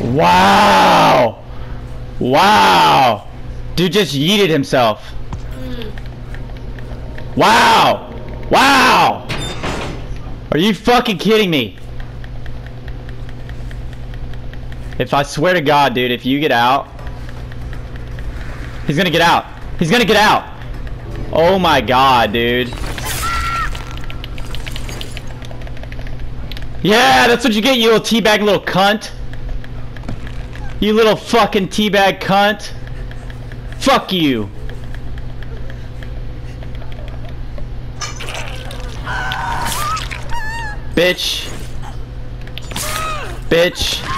Wow! Wow! Dude just yeeted himself. Wow! Wow! Are you fucking kidding me? If I swear to God, dude, if you get out, he's gonna get out. He's gonna get out. Oh my God, dude. Yeah, that's what you get, you little teabag little cunt. You little fucking teabag cunt. Fuck you. Bitch. Bitch.